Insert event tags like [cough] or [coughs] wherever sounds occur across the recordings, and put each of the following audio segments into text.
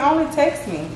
Only texts me.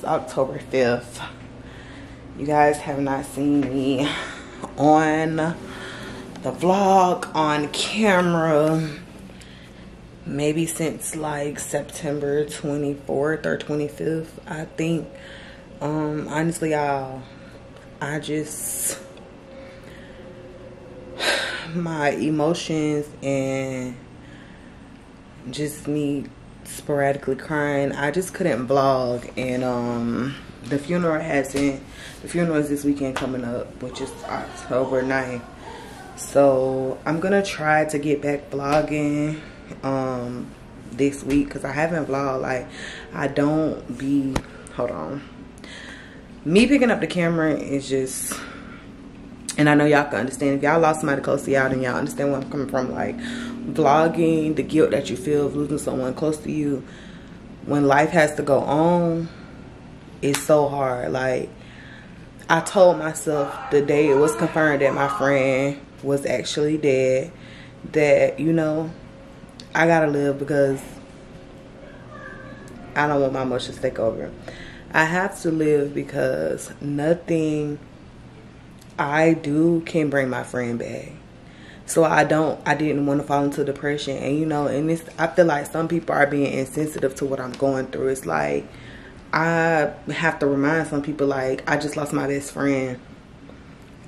Is October 5th. You guys have not seen me on the vlog on camera maybe since like September 24th or 25th, I think. Um honestly, y'all, I just [sighs] my emotions and just me sporadically crying. I just couldn't vlog and um the funeral hasn't the funeral is this weekend coming up, which is October 9th. So I'm gonna try to get back vlogging um this week because I haven't vlogged like I don't be hold on. Me picking up the camera is just and I know y'all can understand if y'all lost somebody close to y'all then y'all understand where I'm coming from like vlogging the guilt that you feel of losing someone close to you when life has to go on it's so hard like I told myself the day it was confirmed that my friend was actually dead that you know I gotta live because I don't want my emotions to take over I have to live because nothing I do can bring my friend back. So I don't I didn't want to fall into depression and you know and this I feel like some people are being insensitive to what I'm going through. It's like I have to remind some people like I just lost my best friend.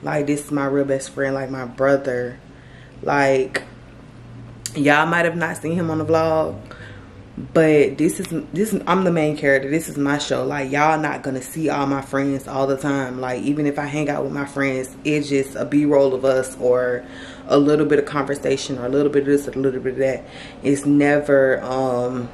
Like this is my real best friend, like my brother. Like y'all might have not seen him on the vlog but this is this i'm the main character this is my show like y'all not gonna see all my friends all the time like even if i hang out with my friends it's just a b-roll of us or a little bit of conversation or a little bit of this a little bit of that. It's never um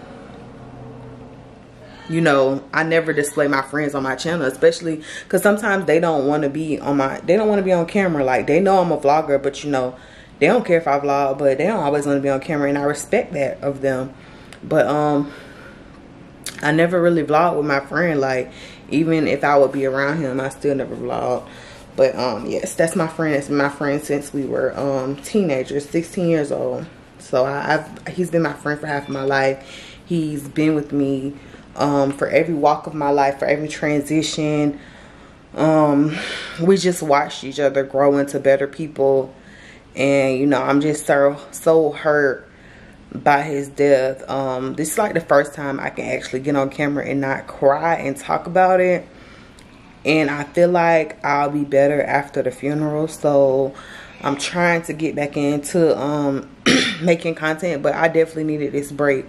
you know i never display my friends on my channel especially because sometimes they don't want to be on my they don't want to be on camera. Like they know i'm a vlogger but you know they don't care if i vlog but they don't always want to be on camera and i respect that of them. But um i never really vlog with my friend. Like even if i would be around him i still never vlog but um yes that's my friend. It's my friend since we were um teenagers 16 years old. So I, i've he's been my friend for half of my life. He's been with me um for every walk of my life for every transition. Um we just watched each other grow into better people. And you know i'm just so so hurt by his death. Um this is like the first time i can actually get on camera and not cry and talk about it and i feel like i'll be better after the funeral. So i'm trying to get back into um [clears throat] making content but i definitely needed this break.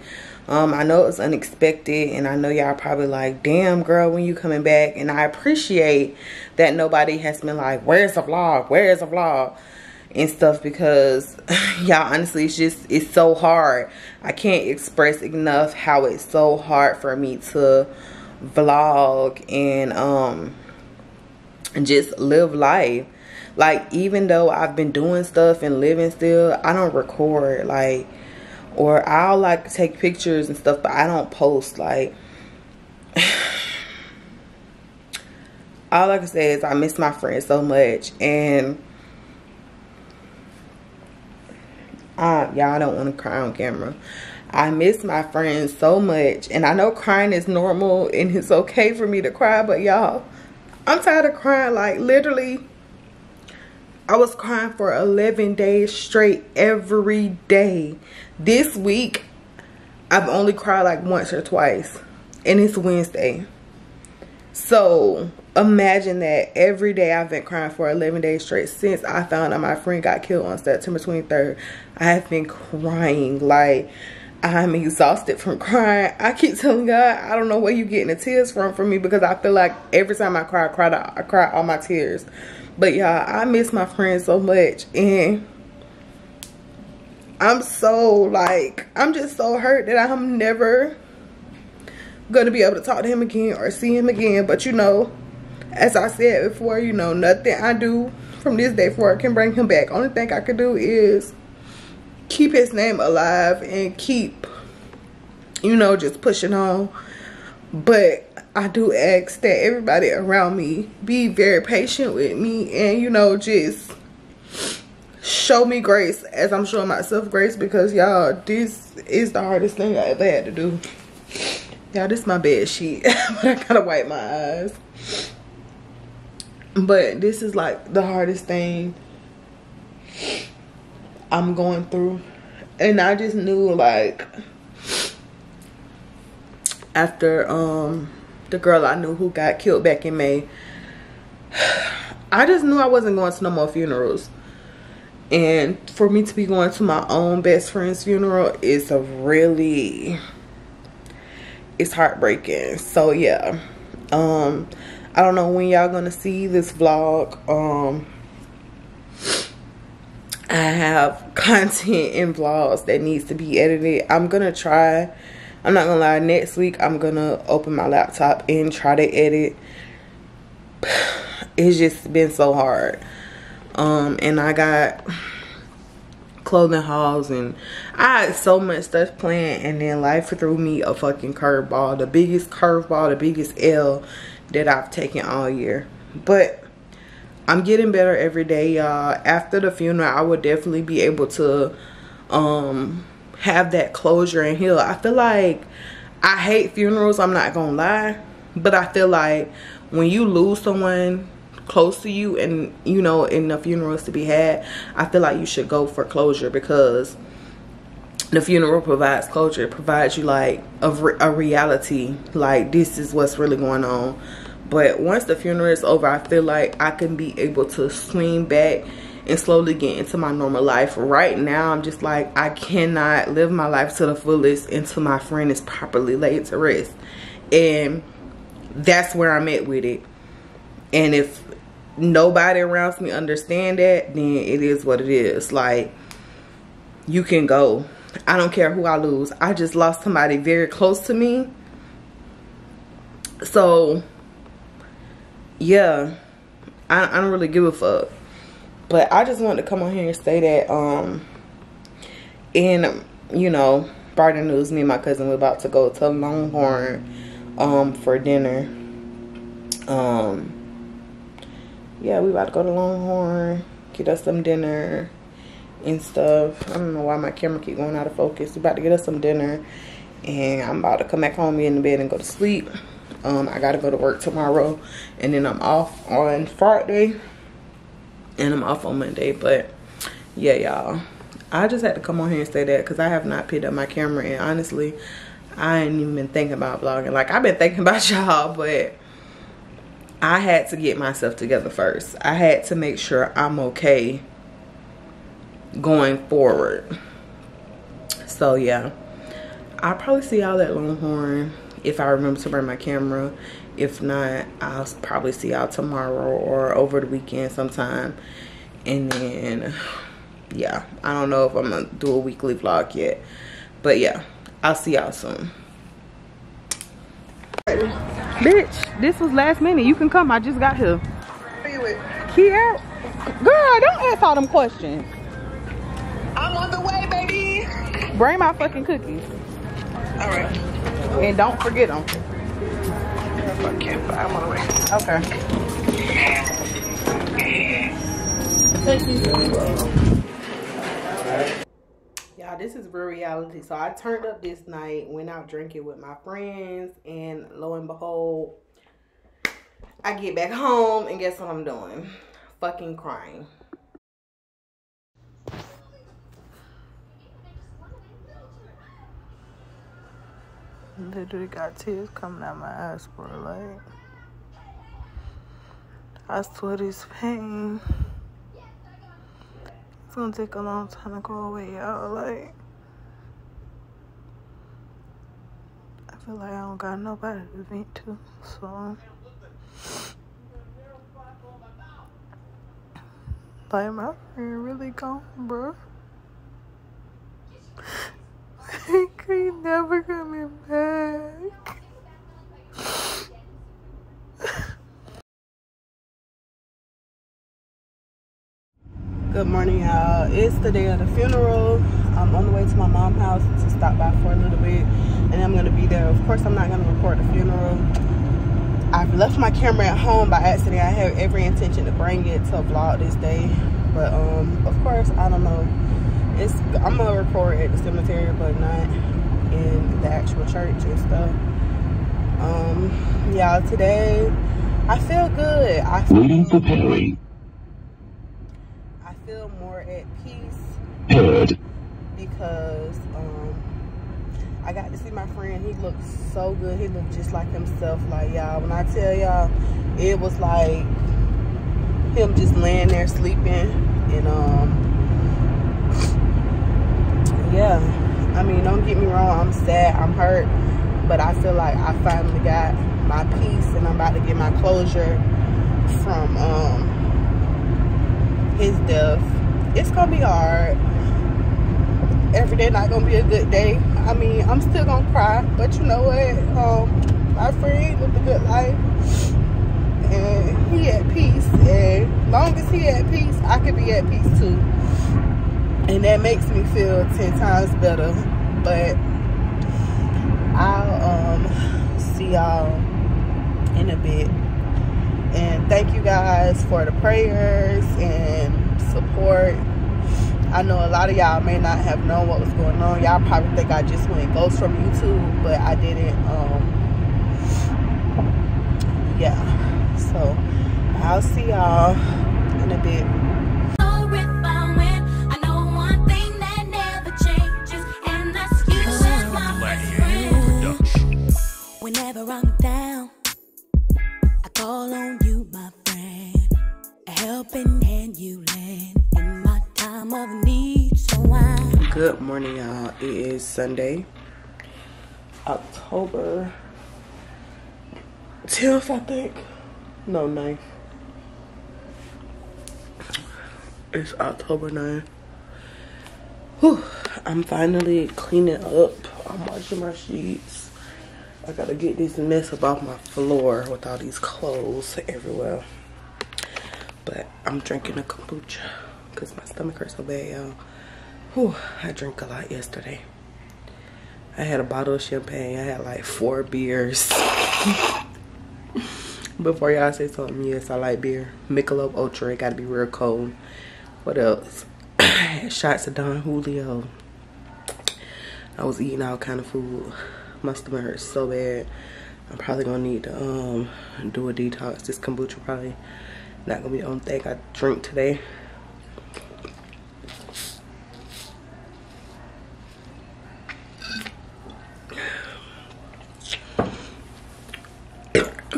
Um i know it was unexpected and i know y'all probably like damn girl when you coming back? And i appreciate that nobody has been like where's the vlog? Where's the vlog? and stuff because [laughs] y'all honestly it's just it's so hard. I can't express enough how it's so hard for me to vlog and um just live life. Like even though i've been doing stuff and living still i don't record like or i'll like take pictures and stuff but i don't post like [sighs] all i can say is i miss my friends so much and uh, y'all don't want to cry on camera. I miss my friends so much and i know crying is normal and it's okay for me to cry but y'all i'm tired of crying. Like literally i was crying for 11 days straight every day. This week i've only cried like once or twice and it's wednesday. So imagine that. Every day I've been crying for 11 days straight since I found out my friend got killed on September 23rd. I have been crying. Like I'm exhausted from crying. I keep telling God, I don't know where you getting the tears from from me because I feel like every time I cry, I cry, I cry all my tears. But y'all, I miss my friend so much and I'm so like, I'm just so hurt that I'm never gonna be able to talk to him again or see him again. But you know, as I said before, you know, nothing I do from this day forward can bring him back. Only thing I could do is keep his name alive and keep, you know, just pushing on. But I do ask that everybody around me be very patient with me and, you know, just show me grace as I'm showing myself grace because y'all, this is the hardest thing I ever had to do. Y'all, this is my bed sheet. [laughs] I gotta wipe my eyes. But this is like the hardest thing I'm going through. And I just knew like after um the girl I knew who got killed back in May, I just knew I wasn't going to no more funerals. And for me to be going to my own best friend's funeral is a really it's heartbreaking so yeah um i don't know when y'all gonna see this vlog um i have [laughs] content in vlogs that needs to be edited i'm gonna try i'm not gonna lie next week i'm gonna open my laptop and try to edit [sighs] it's just been so hard um and i got clothing hauls and I had so much stuff planned and then life threw me a fucking curveball. The biggest curveball, the biggest L that I've taken all year. But I'm getting better every day, y'all. After the funeral, I would definitely be able to um have that closure and heal. I feel like I hate funerals, I'm not gonna lie. But I feel like when you lose someone close to you and you know enough funerals to be had i feel like you should go for closure because the funeral provides closure it provides you like a, a reality like this is what's really going on but once the funeral is over i feel like i can be able to swing back and slowly get into my normal life right now i'm just like i cannot live my life to the fullest until my friend is properly laid to rest and that's where i'm at with it and if nobody around me understand that, then it is what it is. Like, you can go. I don't care who I lose. I just lost somebody very close to me. So, yeah, I, I don't really give a fuck. But I just wanted to come on here and say that, um, in, you know, Brighter news, me and my cousin were about to go to Longhorn, um, for dinner. Um, yeah, we about to go to Longhorn, get us some dinner and stuff. I don't know why my camera keep going out of focus. We about to get us some dinner and I'm about to come back home, be in the bed and go to sleep. Um, I gotta go to work tomorrow and then I'm off on Friday and I'm off on Monday. But yeah, y'all, I just had to come on here and say that because I have not picked up my camera and honestly, I ain't even been thinking about vlogging. Like I've been thinking [laughs] about y'all, but I had to get myself together first. I had to make sure I'm okay going forward. So yeah, I'll probably see y'all at Longhorn if I remember to bring my camera. If not, I'll probably see y'all tomorrow or over the weekend sometime. And then, yeah, I don't know if I'm gonna do a weekly vlog yet. But yeah, I'll see y'all soon. Bitch, this was last minute. You can come. I just got here. Key out? Girl, don't ask all them questions. I'm on the way, baby. Bring my fucking cookies. All right. And don't forget them. Okay, I'm on the way. Okay. Y'all, this is real reality. So I turned up this night, went out drinking with my friends, and lo and behold, I get back home and guess what I'm doing? Fucking crying. Literally got tears coming out my eyes, bro. Like. I swear this pain. It's gonna take a long time to go away, y'all. Like, I feel like I don't got nobody to vent to, so. Like, my friend really gone, bro. he ain't never coming back. Good morning, y'all. It's the day of the funeral. I'm on the way to my mom's house to stop by for a little bit, and I'm gonna be there. Of course, I'm not gonna record the funeral. I've left my camera at home by accident. I have every intention to bring it to vlog this day, but um, of course, I don't know. It's I'm gonna record at the cemetery, but not in the actual church and stuff. Um, y'all, today I feel good. I feel Waiting for Perry. I feel more at peace Heard. because um, I got to see my friend. He looked so good. He looked just like himself. Like y'all, when I tell y'all, it was like him just laying there sleeping, and um, yeah. I mean, don't get me wrong. I'm sad. I'm hurt, but I feel like I finally got my peace, and I'm about to get my closure from um his death. It's gonna be hard. Every day not gonna be a good day. I mean, I'm still gonna cry, but you know what? Um, my friend lived a good life, and he at peace. And long as he at peace, I can be at peace too. And that makes me feel ten times better. But I'll um see y'all in a bit. And thank you guys for the prayers and support. I know a lot of y'all may not have known what was going on. Y'all probably think I just went ghost from YouTube, but I didn't. Um, yeah. So I'll see y'all in a bit. Whenever I'm down, I call on you, my friend. A helping hand you lend in my time of need. So I Good morning, y'all. It is Sunday, October 10th, I think. No, 9th. It's October 9th. Whew. I'm finally cleaning up. I'm washing my sheets. I gotta get this mess up off my floor with all these clothes everywhere. But I'm drinking a kombucha because my stomach hurts so bad, y'all. I drank a lot yesterday. I had a bottle of champagne. I had like four beers. [laughs] Before y'all say something, yes, I like beer. Michelob Ultra, it gotta be real cold. What else? [clears throat] Shots of Don Julio. I was eating all kind of food. My stomach hurts so bad. I'm probably gonna need to um do a detox. This kombucha probably not gonna be the only thing I drink today.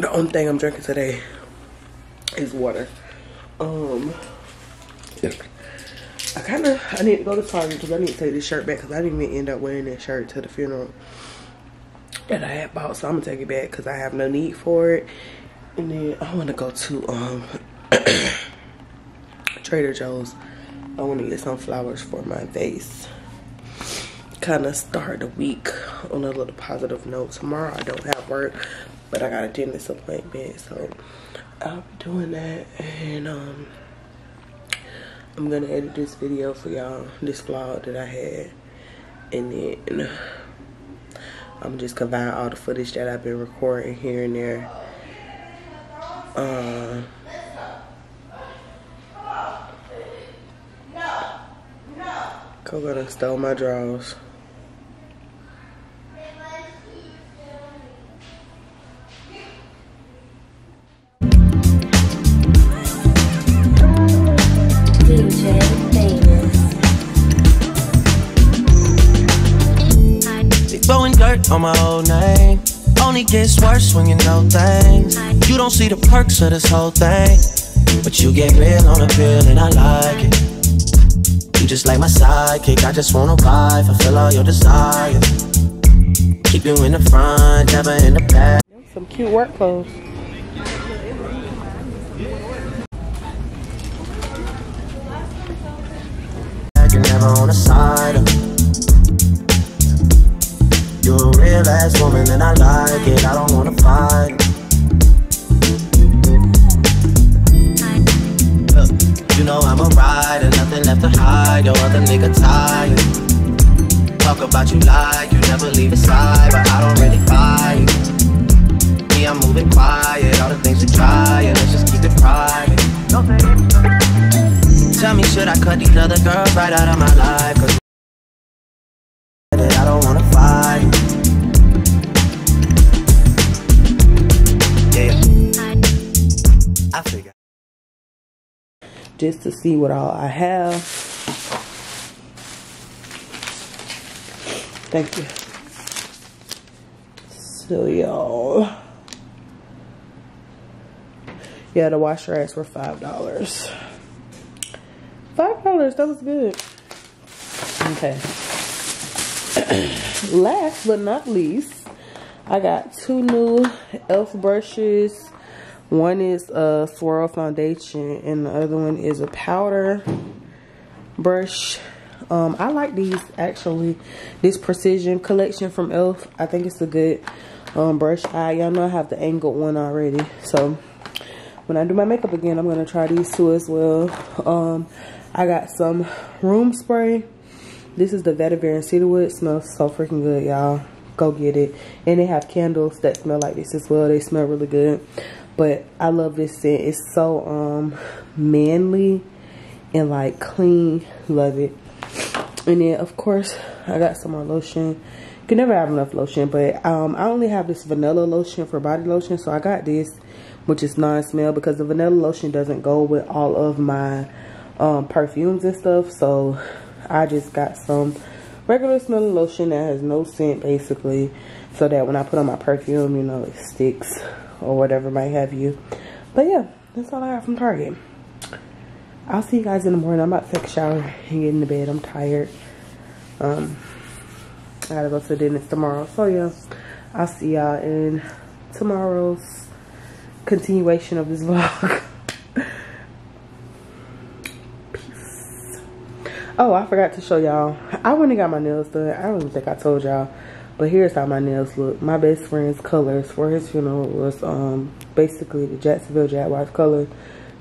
the only thing I'm drinking today is water. Um, I kind of I need to go to Target because I need to take this shirt back because I didn't even end up wearing that shirt to the funeral that I had bought. So I'm gonna take it back because I have no need for it. And then I want to go to um [coughs] Trader Joe's. I want to get some flowers for my vase. Kind of start the week on a little positive note. Tomorrow I don't have work, but I got a dentist appointment, so I'll be doing that. And um, I'm gonna edit this video for y'all, this vlog that I had, and then I'm just combine all the footage that I've been recording here and there. Uh, Coco done stole my drawers. On my old name. Only gets worse when you know things. You don't see the perks of this whole thing. But you get real on the pill and I like it. You just like my sidekick, I just wanna ride, fulfill all your desires. Keep you in the front, never in the back. Some cute work clothes. Never on the side You're a real ass woman and I like it, I don't wanna fight. Look, You know I'm a rider, nothing left to hide, your other nigga tired. Talk about you like you never leave his side, but I don't really fight. Me, I'm moving quiet, all the things you try, and let's just keep it private. Tell me, should I cut these other girls right out of my life? Cause just to see what all I have. Thank you. So y'all. Yeah, the wash racks were five dollars. Five dollars, that was good. Okay. [clears throat] Last but not least, I got two new elf brushes. One is a swirl foundation and the other one is a powder brush. Um, I like these actually. This precision collection from elf. I think it's a good um, brush. I y'all know I have the angled one already. So when I do my makeup again, I'm gonna try these two as well. Um, I got some room spray. This is the vetiver and cedarwood. It smells so freaking good, y'all. Go get it. And they have candles that smell like this as well. They smell really good. But I love this scent. It's so um manly and like clean. Love it. And then of course I got some more lotion. You can never have enough lotion, but um I only have this vanilla lotion for body lotion, so I got this, which is non-smell because the vanilla lotion doesn't go with all of my um perfumes and stuff. So I just got some regular smelling lotion that has no scent basically, so that when I put on my perfume, you know, it sticks or whatever might have you. But yeah, that's all I got from Target. I'll see you guys in the morning. I'm about to take a shower and get into bed. I'm tired. Um, I gotta go to the dentist tomorrow. So yeah, I'll see y'all in tomorrow's continuation of this [laughs] vlog. Peace. Oh, I forgot to show y'all. I went and got my nails done. I don't even think I told y'all. But here's how my nails look. My best friend's colors for his funeral was um basically the Jacksonville Jaguars color.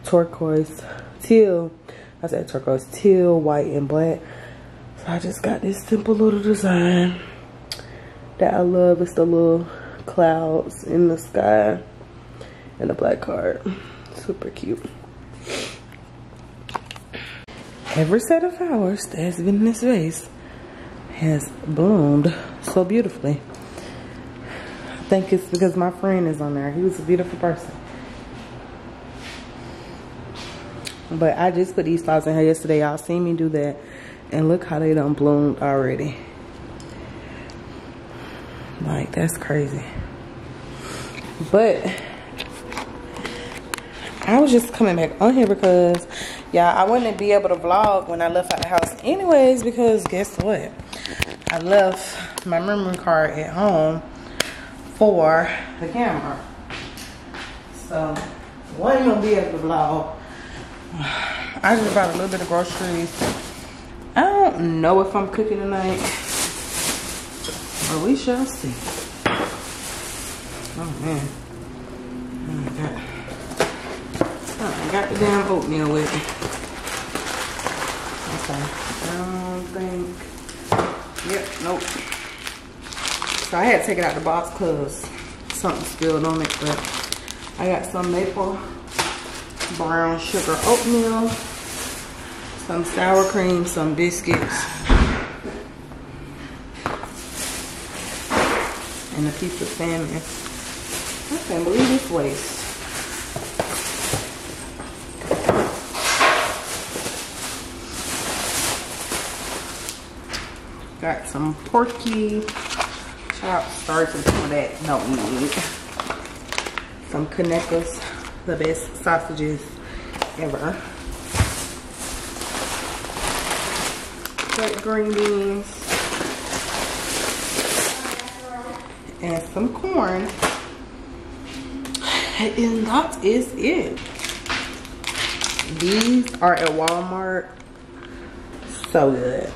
Turquoise, teal. I said turquoise, teal, white, and black. So I just got this simple little design that I love. It's the little clouds in the sky and the black card. Super cute. Every set of flowers that's been in this vase has bloomed so beautifully. I think it's because my friend is on there. He was a beautiful person. But I just put these flowers in here yesterday. Y'all seen me do that. And look how they done bloomed already. Like, that's crazy. But, I was just coming back on here because, yeah, I wouldn't be able to vlog when I left out the house anyways because guess what? I left my memory card at home for the camera. So, wasn't gonna be able to vlog. [sighs] I just bought a little bit of groceries. I don't know if I'm cooking tonight. But we shall see. Oh man. Oh my god. Oh, I got the damn oatmeal with me. Okay. I don't think. Yep, nope. So I had to take it out the box because something spilled on it, but I got some maple brown sugar oatmeal, some sour cream, some biscuits, and a piece of salmon. I can't believe this waste. Got some porky chopped starch and some of that don't need. Some Conecuh's, the best sausages ever. Cut green beans and some corn. And that is it. These are at Walmart. So good.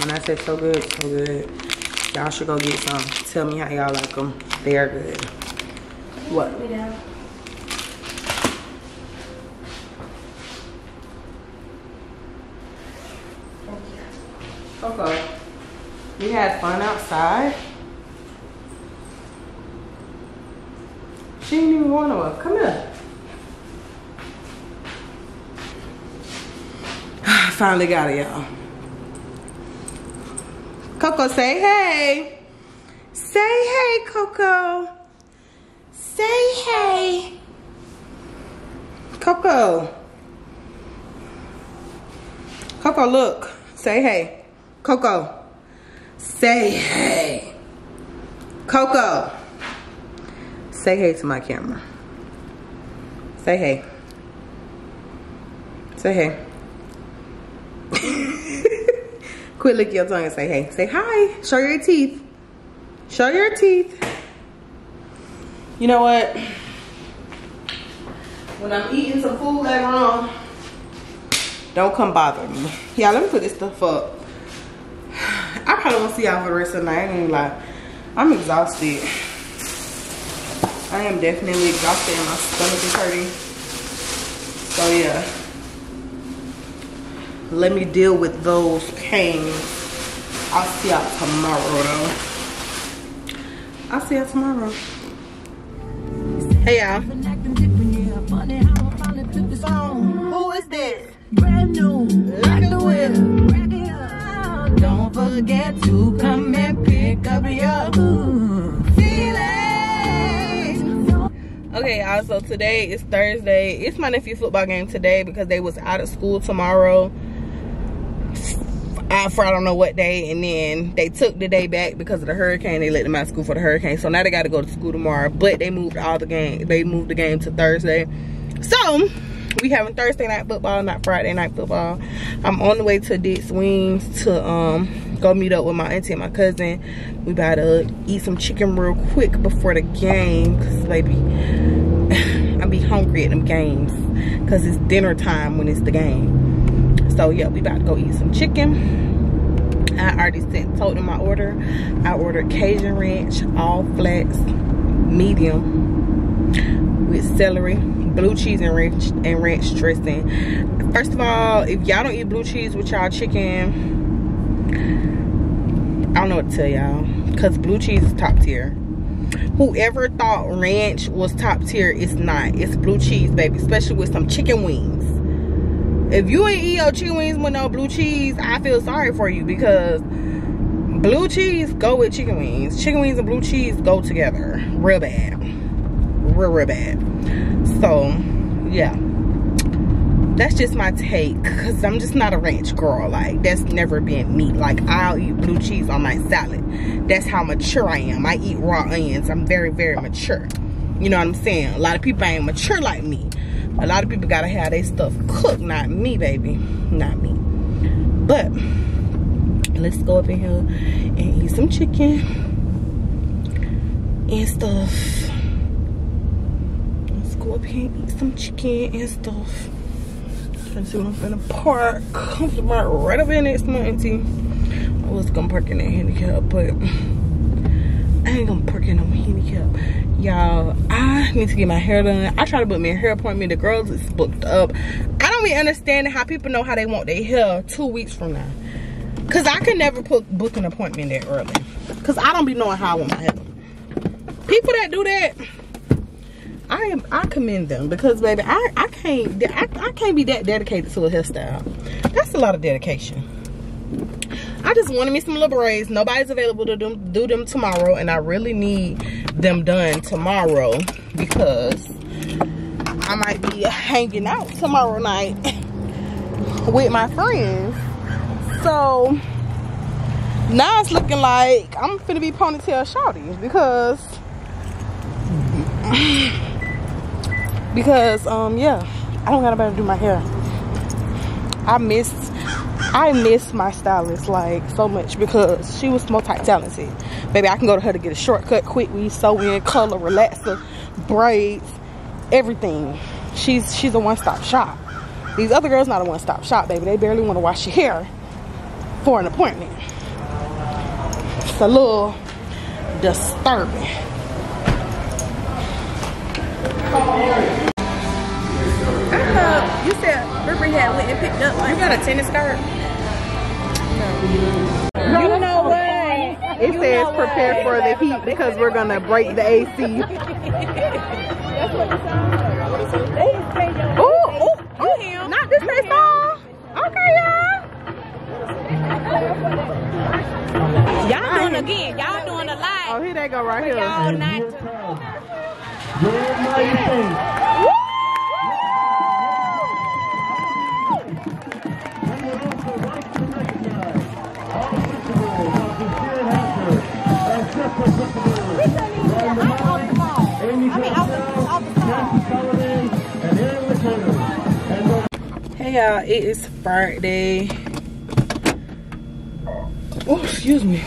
When I say so good, so good. Y'all should go get some. Tell me how y'all like them. They are good. What? Coco, we had fun outside. She didn't even want to. Come here. [sighs] Finally got it, y'all. Coco, say hey. Say hey, Coco. Say hey. Coco. Coco, look. Say hey. Coco. Say hey. Coco. Say hey to my camera. Say hey. Say hey. [laughs] Quit licking your tongue and say hey. Say hi. Show your teeth. Show your teeth. You know what? When I'm eating some food later on, don't come bother me. Yeah, let me put this stuff up. [sighs] I probably won't see y'all for the rest of the night. I ain't lie. I'm exhausted. I am definitely exhausted and my stomach is hurting. So yeah. Let me deal with those pains. I'll see y'all tomorrow though. I'll see y'all tomorrow. Hey y'all. Who is this? Brand new, like the whip. Don't forget to come and pick up your. Okay, y'all. So today is Thursday. It's my nephew football game today because they was out of school tomorrow. Uh, for I don't know what day, and then they took the day back because of the hurricane. They let them out of school for the hurricane, so now they got to go to school tomorrow. But they moved all the game. They moved the game to Thursday. So we having Thursday night football, not Friday night football. I'm on the way to Dick's Wings to um go meet up with my auntie and my cousin. We about to eat some chicken real quick before the game, cause baby, [sighs] I be hungry at them games, cause it's dinner time when it's the game. So yeah, we about to go eat some chicken. I already sent told them my order. I ordered Cajun ranch, all flats, medium, with celery, blue cheese and ranch and ranch dressing. First of all, if y'all don't eat blue cheese with y'all chicken, I don't know what to tell y'all. Cause blue cheese is top tier. Whoever thought ranch was top tier, it's not. It's blue cheese, baby. Especially with some chicken wings if you ain't eat your chicken wings with no blue cheese, I feel sorry for you because blue cheese go with chicken wings. Chicken wings and blue cheese go together real bad. Real, real bad. So, yeah. That's just my take because I'm just not a ranch girl. Like, that's never been me. Like, I'll eat blue cheese on my salad. That's how mature I am. I eat raw onions. I'm very, very mature. You know what I'm saying? A lot of people ain't mature like me. A lot of people gotta have their stuff cooked, not me, baby. Not me. But let's go up in here and eat some chicken and stuff. Let's go up here and eat some chicken and stuff. To see when I'm finna park. I'm gonna park right up to my auntie. I was gonna park in that handicap, but I ain't gonna park in no handicap y'all i need to get my hair done. I try to book me a hair appointment. The girls is booked up. I don't be understanding how people know how they want their hair two weeks from now. Because i can never put book an appointment that early. Because i don't be knowing how i want my hair. People that do that i am i commend them. Because baby i i can't i, I can't be that dedicated to a hairstyle. That's a lot of dedication I just wanted me some little braids. Nobody's available to do, do them tomorrow, and I really need them done tomorrow because I might be hanging out tomorrow night [laughs] with my friends. So now it's looking like I'm gonna be ponytail shawty because [sighs] because um yeah I don't got nobody to do my hair. I miss I miss my stylist like so much because she was multi-talented. Baby, I can go to her to get a shortcut, quick weave, sew in, color, relaxer, braids, everything. She's she's a one-stop shop. These other girls not a one-stop shop, baby. They barely want to wash your hair for an appointment. It's a little disturbing. You said River had went and picked up. You got a tennis skirt? You know what? It says prepare for the heat because we're gonna break the AC. [laughs] Ooh, ooh, ooh, not this face song. Okay, y'all. Y'all doing again. Y'all doing a live. Oh, here they go right here. Y'all not. Hey y'all, it is Friday. Oh, excuse me.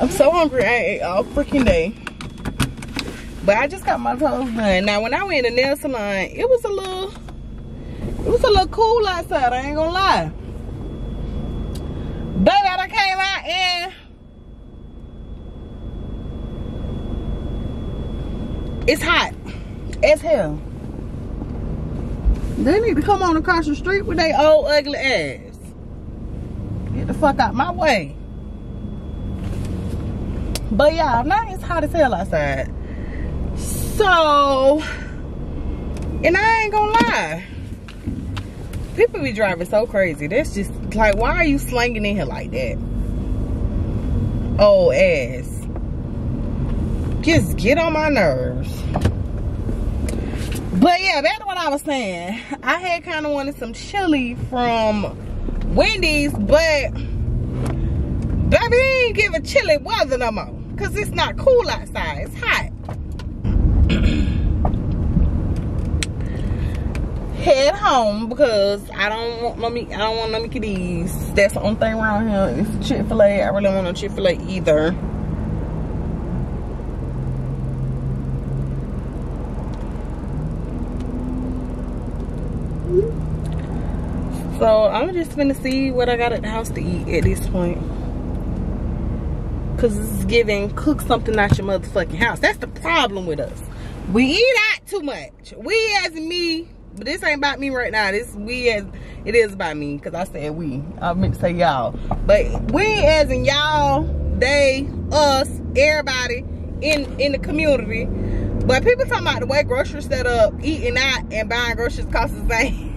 I'm so hungry. I ate all freaking day. But I just got my toes done. Now, when I went to nail salon, it was a little, it was a little cool outside. I ain't gonna lie. Baby, I came out and it's hot as hell. They need to come on across the street with their old ugly ass. Get the fuck out my way. But yeah, now it's hot as hell outside. So, and I ain't gonna lie. People be driving so crazy. That's just like, why are you slanging in here like that? Oh ass. Just get on my nerves. But yeah, that's what I was saying. I had kind of wanted some chili from Wendy's, but baby, ain't giving chili weather no more. Cause it's not cool outside. It's hot. [clears throat] Head home because I don't want no. I don't want no Mickey. That's the only thing around here. It's Chick-fil-A. I really want no Chick-fil-A either. So I'm just gonna see what I got at the house to eat at this point. Cause it's giving cook something out your motherfucking house. That's the problem with us. We eat out too much. We as me, but this ain't about me right now. This we as it is about me. Cause I said we. I meant to say y'all. But we as in y'all, they, us, everybody in in the community. But people talking about the way groceries set up, eating out and buying groceries cost the same.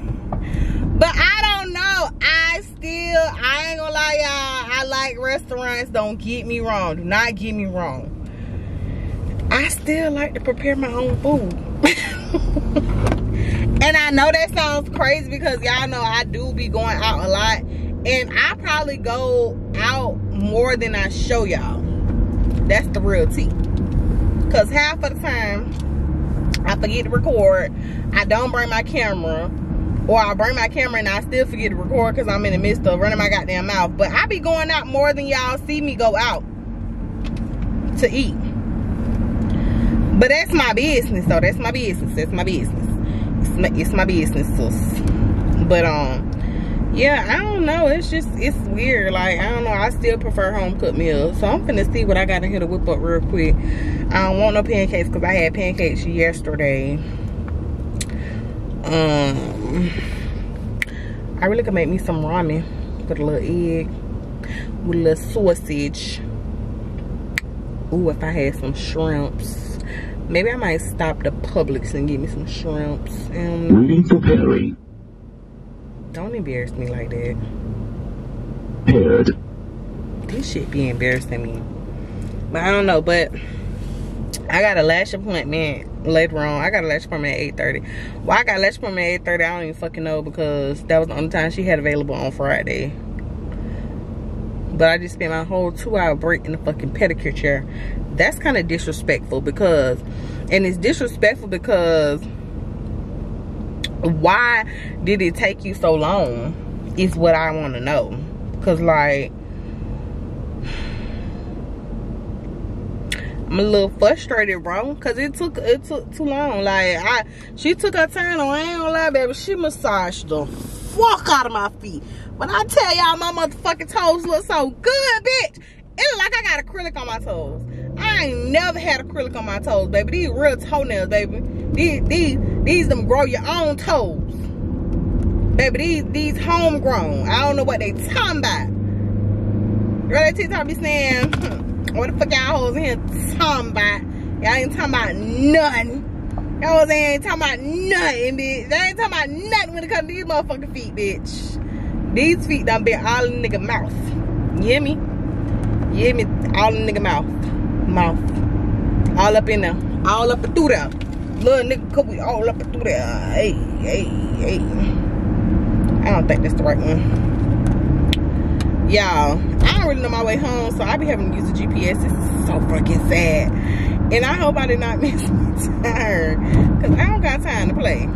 [laughs] But I don't know. I still, I ain't gonna lie, y'all. I like restaurants. Don't get me wrong. Do not get me wrong. I still like to prepare my own food. [laughs] and I know that sounds crazy because y'all know I do be going out a lot. And I probably go out more than I show y'all. That's the real tea. Because half of the time, I forget to record. I don't bring my camera or I bring my camera and I still forget to record because I'm in the midst of running my goddamn mouth. But I be going out more than y'all see me go out to eat. But that's my business though. That's my business. That's my business. It's my, it's my business, sis. But um, yeah, I don't know. It's just it's weird. Like I don't know. I still prefer home cooked meals. So I'm finna see what I got in here to whip up real quick. I don't want no pancakes because I had pancakes yesterday. Um, I really could make me some ramen with a little egg, with a little sausage. Ooh, if I had some shrimps. Maybe I might stop the Publix and get me some shrimps. Um, Reading for don't embarrass me like that. Paired. This shit be embarrassing me. But I don't know, but I got a lash appointment later on. I got a lash appointment at 8.30. Why I got a lash appointment at 8.30, I don't even fucking know because that was the only time she had available on Friday. But I just spent my whole two hour break in the fucking pedicure chair. That's kind of disrespectful because, and it's disrespectful because why did it take you so long is what i want to know because like I'm a little frustrated, bro, cause it took it took too long. Like I, she took her time. On, I ain't gonna lie, baby. She massaged the fuck out of my feet. When I tell y'all, my motherfucking toes look so good, bitch. It look like I got acrylic on my toes. I ain't never had acrylic on my toes, baby. These real toenails, baby. These these these them grow your own toes, baby. These these homegrown. I don't know what they talking about. That TikTok be saying. Hmm. What the fuck y'all hoes in here talking about? Y'all ain't talking about nothing. Y'all hoes ain't talking about nothing, bitch. They ain't talking about nothing when it comes to these motherfucking feet, bitch. These feet done been all in nigga mouth. You hear me? You hear me? All in nigga mouth. Mouth. All up in there. All up through there. Little nigga could be all up through there. Hey, hey, hey. I don't think that's the right one y'all i don't really know my way home so i be having to use the gps it's so fucking sad. And i hope i did not [laughs] miss my turn because i don't got time to play.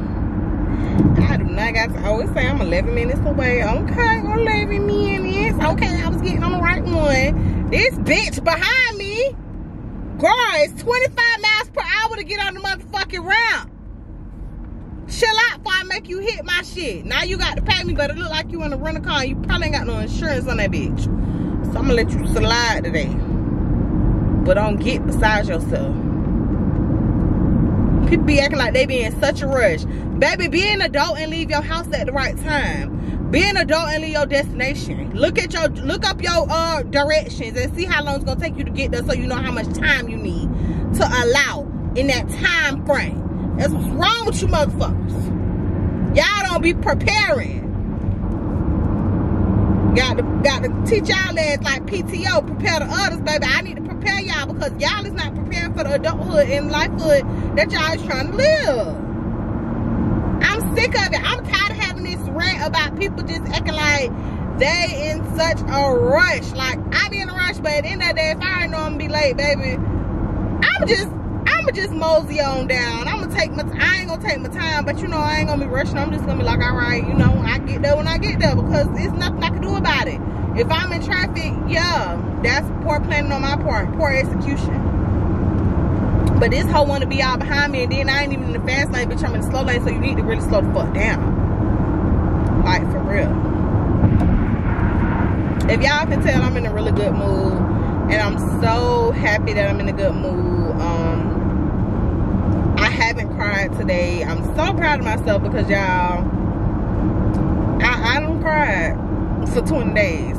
I do not got to always say i'm 11 minutes away. Okay 11 minutes. Okay i was getting on the right one. This bitch behind me girl it's 25 miles per hour to get on the motherfucking ramp chill out before I make you hit my shit. Now you got to pay me, but it look like you want to in a car. You probably ain't got no insurance on that bitch. So I'm gonna let you slide today. But don't get beside yourself. People be acting like they be in such a rush. Baby, be an adult and leave your house at the right time. Be an adult and leave your destination. Look at your look up your uh directions and see how long it's gonna take you to get there so you know how much time you need to allow in that time frame. That's what's wrong with you motherfuckers. Y'all don't be preparing. Got to got to teach y'all ass like PTO, prepare the others, baby. I need to prepare y'all because y'all is not preparing for the adulthood and lifehood that y'all is trying to live. I'm sick of it. I'm tired of having this rant about people just acting like they in such a rush. Like I be in a rush, but at the end of the day, if I know I'm gonna be late, baby, I'm just I'ma just mosey on down. I'ma take my I ain't gonna take my time, but you know I ain't gonna be rushing. I'm just gonna be like, all right, you know, I get there when I get there because there's nothing I can do about it. If I'm in traffic, yeah, that's poor planning on my part, poor execution. But this hoe wanna be out behind me and then I ain't even in the fast lane, bitch, I'm in the slow lane, so you need to really slow the fuck down. Like for real. If y'all can tell I'm in a really good mood and I'm so happy that I'm in a good mood. Um cried today. I'm so proud of myself because y'all, I, I don't cry for 20 days.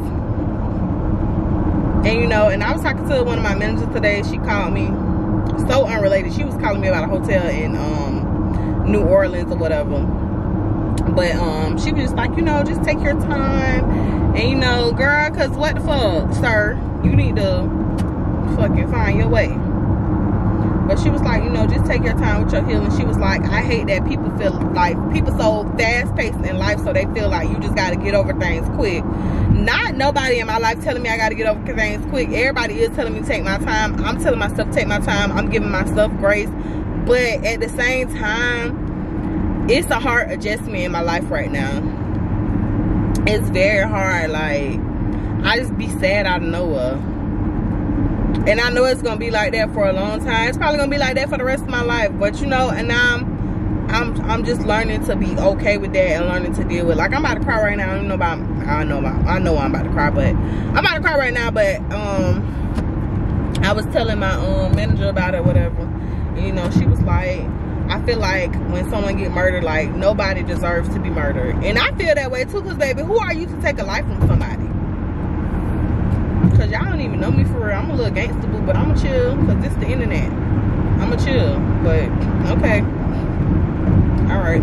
And you know, and I was talking to one of my managers today. She called me, so unrelated. She was calling me about a hotel in um, New Orleans or whatever. But um, she was just like, you know, just take your time. And you know, girl, cause what the fuck, sir? You need to fucking find your way. But she was like, you know, just take your time with your healing. She was like, I hate that people feel like people so fast paced in life, so they feel like you just got to get over things quick. Not nobody in my life telling me I got to get over things quick. Everybody is telling me take my time. I'm telling myself take my time. I'm giving myself grace. But at the same time, it's a hard adjustment in my life right now. It's very hard. Like, I just be sad out of nowhere and I know it's gonna be like that for a long time. It's probably gonna be like that for the rest of my life. But you know, and I'm I'm I'm just learning to be okay with that and learning to deal with. Like I'm about to cry right now. I don't know about I know about I know I'm about to cry, but I'm about to cry right now. But um, I was telling my um manager about it, whatever. You know, she was like. I feel like when someone get murdered, like nobody deserves to be murdered. And I feel that way too, cause baby, who are you to take a life from somebody? Cause y'all don't even know me for real. I'm a little gangster boo, but I'ma chill. Cause this the internet. I'ma chill. But okay. Alright.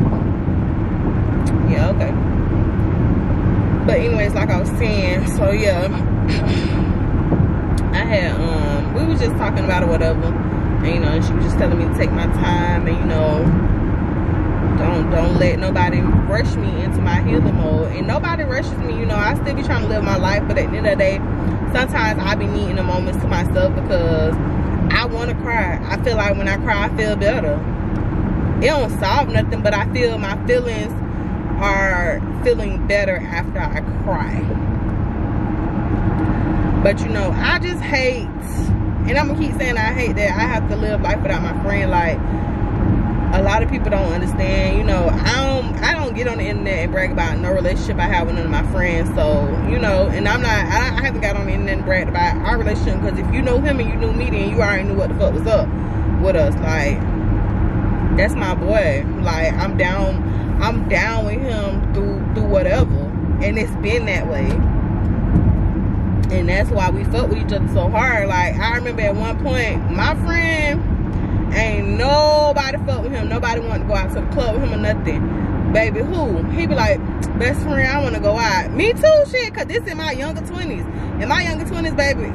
Yeah, okay. But anyways, like I was saying, so yeah. I had um we was just talking about it, whatever. And you know, she was just telling me to take my time and you know don't don't let nobody rush me into my healing mode and nobody rushes me you know i still be trying to live my life but at the end of the day sometimes i be needing the moments to myself because i want to cry i feel like when i cry i feel better it don't solve nothing, but I feel my feelings are feeling better after I cry. But you know, I just hate, and I'm gonna keep saying I hate that I have to live life without my friend. Like a lot of people don't understand. You know, I don't, I don't get on the internet and brag about no relationship I have with none of my friends. So you know, and I'm not, I, I haven't got on the internet and bragged about our relationship because if you know him and you knew me, then you already knew what the fuck was up with us. Like that's my boy. Like I'm down, I'm down with him through through whatever, and it's been that way and that's why we fuck with each other so hard. Like I remember at one point, my friend ain't nobody fuck with him. Nobody want to go out to the club with him or nothing. Baby, who? He be like, best friend, I want to go out. Me too, shit, cause this in my younger twenties. In my younger twenties, baby.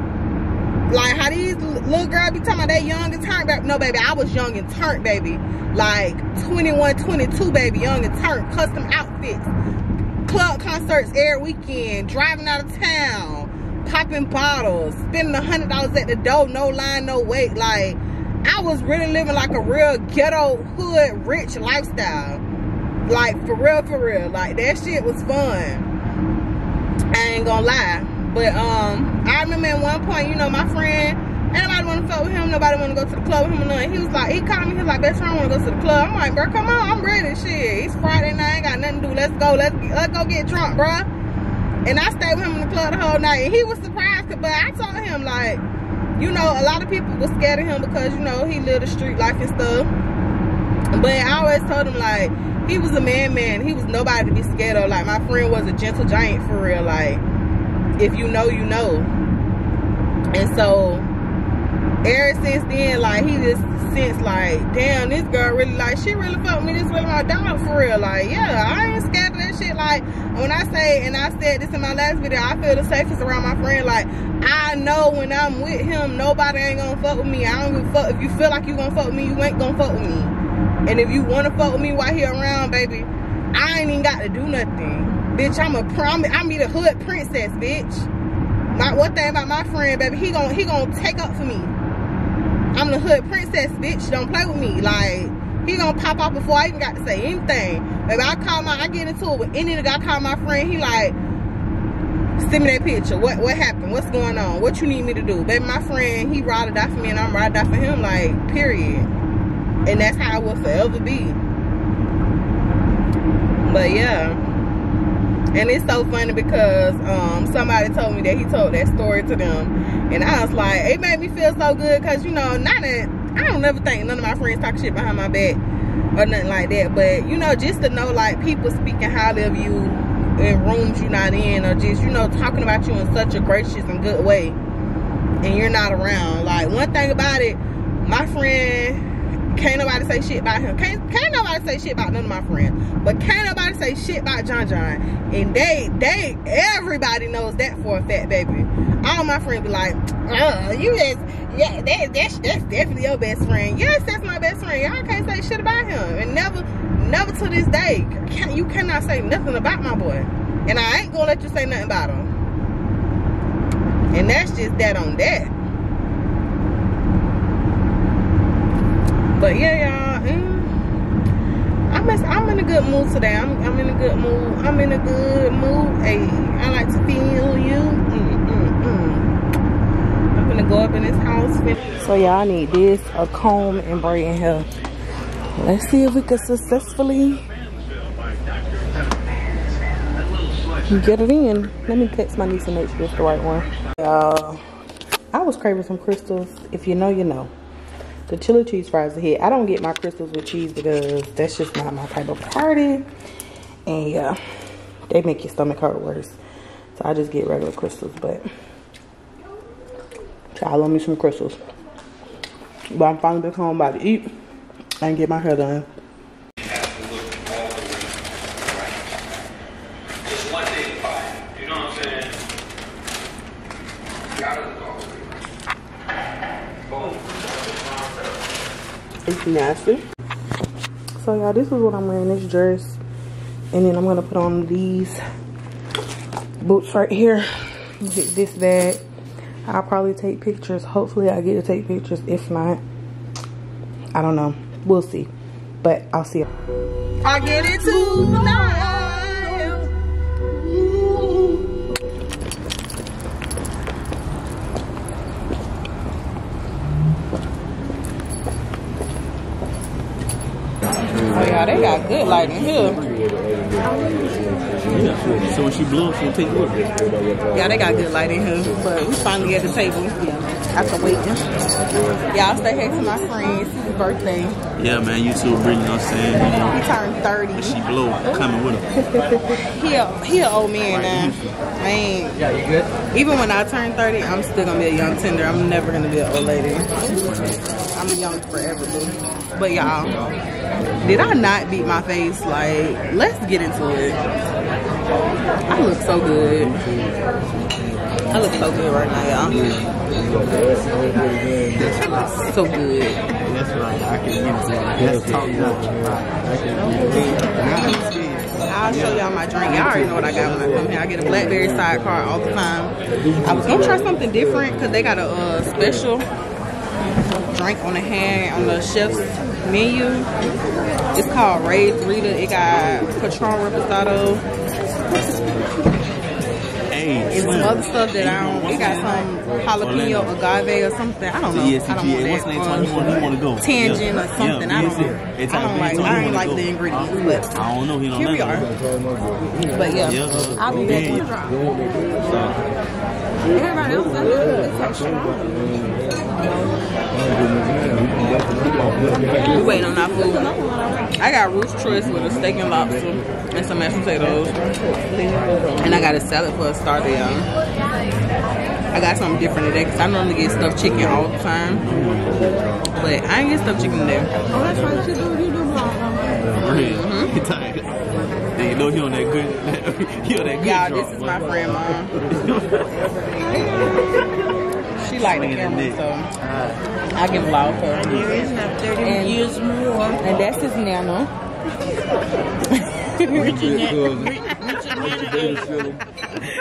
Like how these little girls be talking about they young and turned, baby. No, baby, I was young and turned, baby. Like 21, 22, baby, young and turned. Custom outfits, club concerts every weekend, driving out of town popping bottles, spending a hundred dollars at the door, no line, no wait. Like I was really living like a real ghetto hood rich lifestyle. Like for real, for real. Like that shit was fun. I ain't gonna lie. But um I remember at one point, you know, my friend, nobody wanna fuck with him, nobody wanna go to the club with him or nothing. He was like, he called me, he was like, best friend I wanna go to the club. I'm like, bro, come on, I'm ready. Shit. It's Friday night, I ain't got nothing to do. Let's go, let's let's go get drunk, bro. And I stayed with him in the club the whole night. And he was surprised, but I told him, like, you know, a lot of people were scared of him because, you know, he lived a street life and stuff. But I always told him, like, he was a man, man. He was nobody to be scared of. Like, my friend was a gentle giant for real. Like, if you know, you know. And so, ever since then, like, he just since like, damn, this girl really, like, she really fucked me. This really my dog for real. Like, yeah, I ain't scared of that shit. Like, when I say, and I said this in my last video, I feel the safest around my friend. Like, I know when I'm with him, nobody ain't gonna fuck with me. I don't give a fuck. If you feel like you gonna fuck with me, you ain't gonna fuck with me. And if you wanna fuck with me while he around, baby, I ain't even got to do nothing. Bitch, I'm a prom I'm be the hood princess, bitch. My one thing about my friend, baby, he gonna he gonna take up for me. I'm the hood princess, bitch. Don't play with me. Like, he gonna pop off before I even got to say anything. If I call my, I get into it with any nigga, I call my friend, he like, send me that picture. What what happened? What's going on? What you need me to do? Baby, my friend, he ride or die for me and I'm ride or die for him, like, period. And that's how it will forever be. But yeah. And it's so funny because um, somebody told me that he told that story to them. And I was like, it made me feel so good because, you know, not that, I don't never think none of my friends talk shit behind my back or nothing like that. But, you know, just to know, like, people speaking highly of you in rooms you're not in or just, you know, talking about you in such a gracious and good way and you're not around. Like, one thing about it, my friend can't nobody say shit about him. Can't can't nobody say shit about none of my friends. But can't nobody say shit about John John. And they they everybody knows that for a fact, baby. All my friends be like, uh, you just yeah, that, that's that's definitely your best friend. Yes, that's my best friend. Y'all can't say shit about him. And never never to this day. Can, you cannot say nothing about my boy. And I ain't gonna let you say nothing about him. And that's just that on that. But yeah, y'all. Mm, I'm, in, I'm in a good mood today. I'm, I'm in a good mood. I'm in a good mood. Hey, I like to feel you. Mm, mm, mm. I'm gonna go up in this house. So y'all need this, a comb, and braiding hair. Let's see if we can successfully get it in. Let me text my niece and make sure it's the right one. Y'all, I was craving some Krystals. If you know, you know. The chili cheese fries are here. I don't get my Krystals with cheese because that's just not my type of party. And yeah, they make your stomach hurt worse. So I just get regular Krystals, but I love me some Krystals. But I'm finally back home about to eat and get my hair done. Nasty. So y'all, this is what I'm wearing, this dress. And then I'm gonna put on these boots right here. Get this bag. I'll probably take pictures. Hopefully I get to take pictures. If not, I don't know. We'll see. But I'll see you. I get it tonight. Yeah, they got good lighting here. Yeah. So when she blow up, she'll take what? Yeah, they got good lighting here. But we finally at the table after waiting. Y'all stay hey to my friend's his birthday. Yeah, man, you too, Brittany, you know what I'm saying? You know, He turned 30. she blow, coming with her. He a, he a old man now. Man. Yeah, you good? Even when I turn 30, I'm still gonna be a young tender. I'm never gonna be an old lady. I'm young forever, boo. But y'all, did I not beat my face? Like, let's get into it. I look so good. I look so good right now, y'all. So good. That's right, I can get into it. That's talk I'll show y'all my drink. Y'all already know what I got when I come here. I get a blackberry sidecar all the time. I was gonna try something different because they got a uh, special drink on the hand on the chef's menu. It's called Raised Rita. It got Patron Reposado Hey, and some other stuff that I don't. It got some jalapeno agave or something. I don't know. I don't want What's the name? that. He want, he want to go. Tangent Yeah. or something. Yeah, I don't know. I don't like. I ain't like the ingredients, but I don't know. He don't here we are. But yeah, Yeah. I'll be back on the drop. Everybody else is good. It's so strong. We waiting on our food. I got Ruth's Choice with a steak and lobster and some mashed potatoes. And I got a salad for a starter, y'all. I got something different today because I normally get stuffed chicken all the time. But I ain't get stuffed chicken today. Real. Mm-hmm. [laughs] He tired. They know he on that good. [laughs] he on that good Y'all, this is my friend, Mom. [laughs] she like the camera, so I give love for her. And, years more. And that's his [laughs] nana.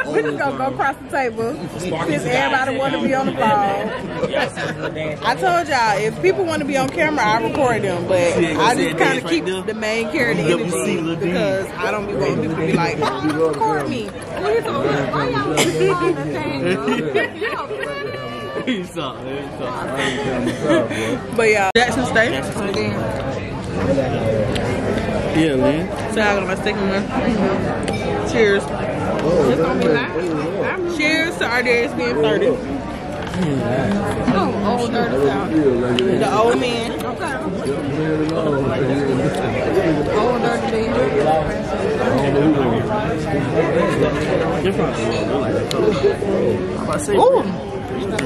We're just gonna go across the table. Since everybody want to be on the ball. I told y'all if people want to be on camera, I record them, but I just kind of keep the main character energy because I don't be wanting people to be like, oh, record me. What is all that? Why y'all the same? He saw it. He saw it. But yeah, Jackson State. Yeah, man. So I got my second one. Cheers. Cheers to our days being 30. Oh, old dirty sound. The old man. Okay. Old dirty man. Ooh. She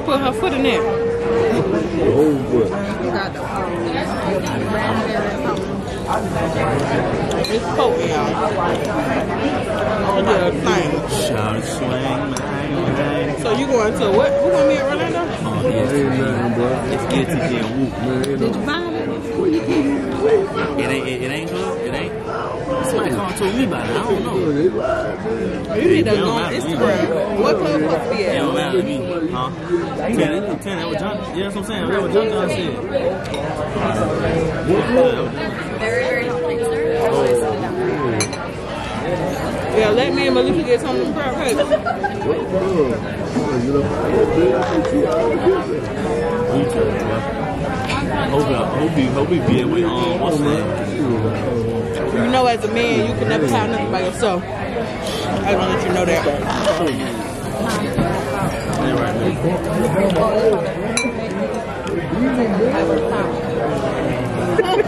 put her foot in there. It's y'all. Swing, man, man. So you going to what? Who gonna be in Orlando? Oh, yes. Let's get to get whoop. Did you find it? It ain't, it, it ain't good. It ain't. Somebody called told me about it. I don't know. You need to It go don't on to me. Instagram. What club supposed to be It don't at? matter to me. Huh? Ten, ten, that what John, yeah, that's what I'm saying. That's what John John said. Yeah, let me and Malika get some of them crab cakes. Hope, he be with um, what's that? You know, as a man, you can never have nothing by yourself. I want to let you know that. [laughs]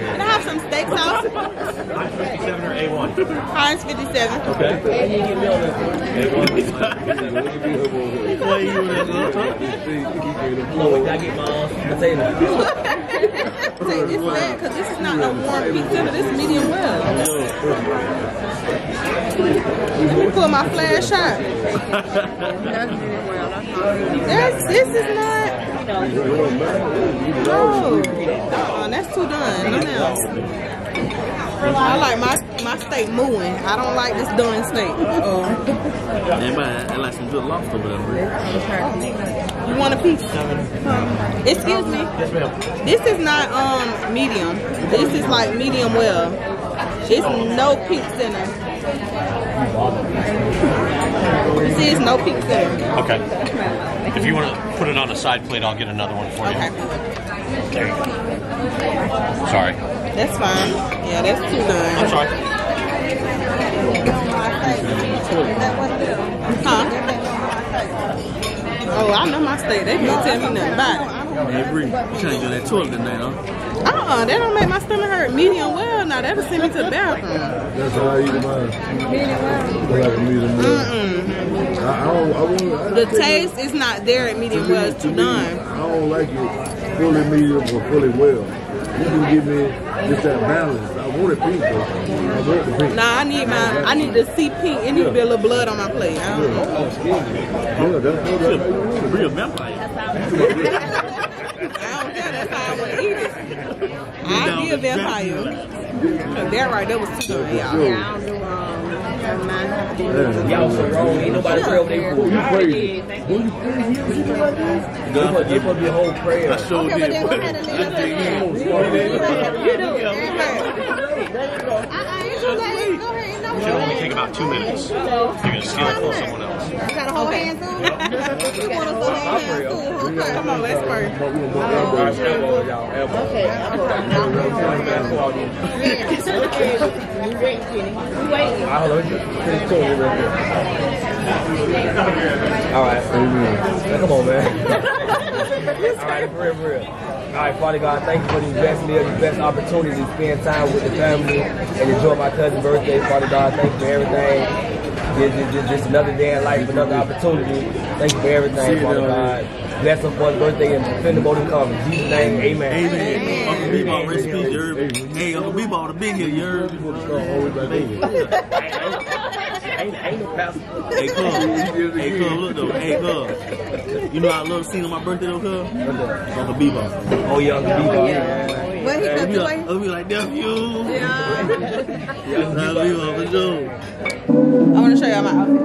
Can some steak sauce? [laughs] Seven or A1. Heinz 57. Why you in that little? I get my own potato. Take this back because this is not no warm center. This is medium well. Let me pull my flash shot. [laughs] That's, this is not. Oh, uh-uh, that's too done. Nothing else. I like my my steak mooing. I don't like this done steak. Anybody, I like some good lobster over there. You want a piece? Excuse me. This is not um medium. This is like medium well. It's no pink center. You see, it's no pink center. Okay. If you want to put it on a side plate, I'll get another one for you. Okay, There you go. Sorry. that's fine. Yeah, that's too done. I'm sorry. Huh? Oh, I know my steak. They can't tell me nothing about it. Hey, Bree, you trying to get that toilet tonight, huh? Uh-uh, that don't make my stomach hurt. Medium well, now that'll send me to the bathroom. That's how I eat mine. Medium well. Like medium well. Mm-mm. I, I don't. I want. I The taste is not there at medium well. It's to too done. I don't like it fully medium or fully well. You can give me just that balance. I want it pink though. I want the pink. Nah, I need my, I need to see pink. It need to be a little blood on my plate. I don't know. Yeah, that's, that's, that's how you want it. Bree a vampire. I don't care. That's how I want to eat it. I'll be a vampire. That right there was too done, y'all. Yeah, I don't do um, Y'all so wrong. Ain't nobody pray over there. Who you crazy? Who you God forgive It must be a whole prayer. I sure Okay, but did. then go ahead and leave [laughs] I dig in. You do. Uh-uh, [laughs] you do that. Go ahead. It should only take about two minutes. You're gonna steal it from someone else. You got a whole hand too? you want us to hold hands too? Okay, come on, let's pray. All right. Now, All right, Come on, man. All right, for real, for real. All right, Father God, thank you for these best meals, these best opportunities to spend time with the family and enjoy my cousin's birthday. Father God, thank you for everything. Just, just, just, just another day in life, another opportunity. Thank you for everything, Father God. Bless him for his birthday and fulfill the motive come. In Jesus' name, amen. Amen. amen. Uncle Bebop, rest in peace, you heard me? Hey, Uncle Bebop, the big here, you heard me? Hey, cuz. Hey, cuz, look though. Hey, cuz. You know I love seeing on my birthday though, cuz? Uncle Bebop. Oh, yeah, Uncle Bebop. What he I'll got be to like, I'll be like, nephew. Yeah. Uncle Bebop, for sure. I want to show y'all my outfit.